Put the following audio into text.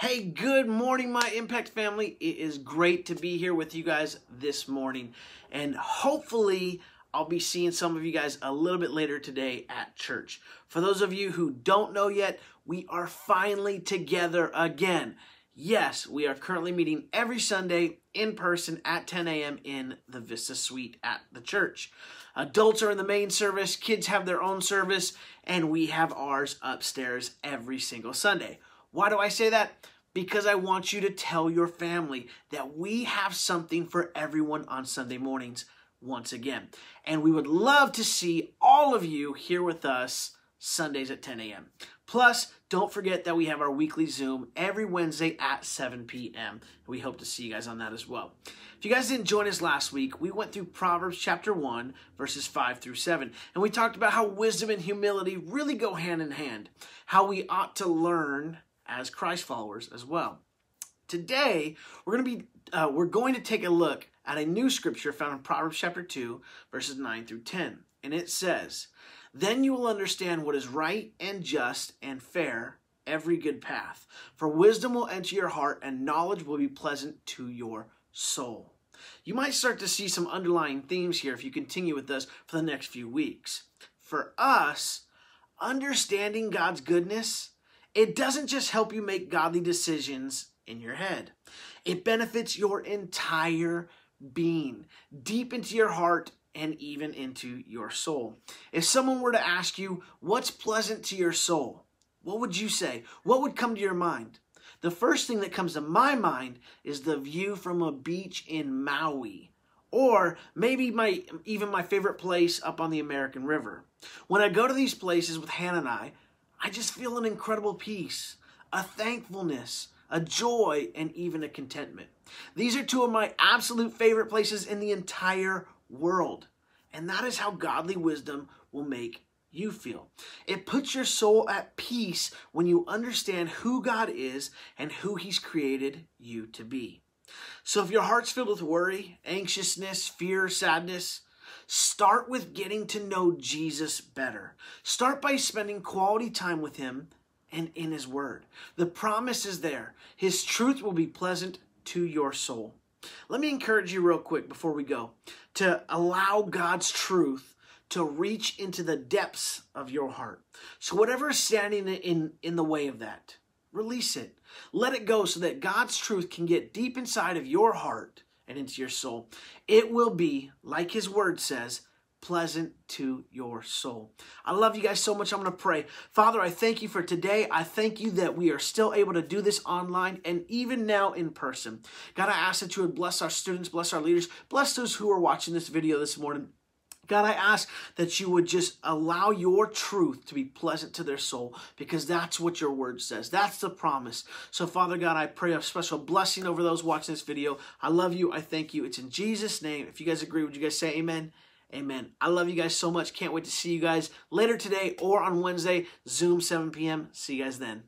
Hey, good morning, my Impact family. It is great to be here with you guys this morning. And hopefully, I'll be seeing some of you guys a little bit later today at church. For those of you who don't know yet, we are finally together again. Yes, we are currently meeting every Sunday in person at 10 a.m. in the Vista Suite at the church. Adults are in the main service, kids have their own service, and we have ours upstairs every single Sunday. Why do I say that? Because I want you to tell your family that we have something for everyone on Sunday mornings once again. And we would love to see all of you here with us Sundays at 10 a.m. Plus, don't forget that we have our weekly Zoom every Wednesday at 7 p.m. We hope to see you guys on that as well. If you guys didn't join us last week, we went through Proverbs chapter 1, verses 5 through 7, and we talked about how wisdom and humility really go hand in hand, how we ought to learn as Christ followers as well. Today, we're going to be uh, we're going to take a look at a new scripture found in Proverbs chapter 2, verses 9 through 10. And it says, Then you will understand what is right and just and fair, every good path. For wisdom will enter your heart, and knowledge will be pleasant to your soul. You might start to see some underlying themes here if you continue with us for the next few weeks. For us, understanding God's goodness it doesn't just help you make godly decisions in your head, it benefits your entire being, deep into your heart and even into your soul. If someone were to ask you, What's pleasant to your soul? What would you say? What would come to your mind? The first thing that comes to my mind is the view from a beach in Maui. Or maybe my even my favorite place up on the American River. When I go to these places with Hannah and I, I just feel an incredible peace, a thankfulness, a joy, and even a contentment. These are two of my absolute favorite places in the entire world. And that is how godly wisdom will make you feel. It puts your soul at peace when you understand who God is and who He's created you to be. So if your heart's filled with worry, anxiousness, fear, sadness, Start with getting to know Jesus better. Start by spending quality time with Him and in His Word. The promise is there. His truth will be pleasant to your soul. Let me encourage you, real quick, before we go, to allow God's truth to reach into the depths of your heart. So, whatever is standing in, in the way of that, release it. Let it go so that God's truth can get deep inside of your heart and into your soul. It will be, like his word says, pleasant to your soul. I love you guys so much. I'm going to pray. Father, I thank you for today. I thank you that we are still able to do this online and even now in person. God, I ask that you would bless our students, bless our leaders, bless those who are watching this video this morning. God, I ask that you would just allow your truth to be pleasant to their soul because that's what your word says. That's the promise. So, Father God, I pray a special blessing over those watching this video. I love you. I thank you. It's in Jesus' name. If you guys agree, would you guys say amen? Amen. I love you guys so much. Can't wait to see you guys later today or on Wednesday, Zoom 7 p.m. See you guys then.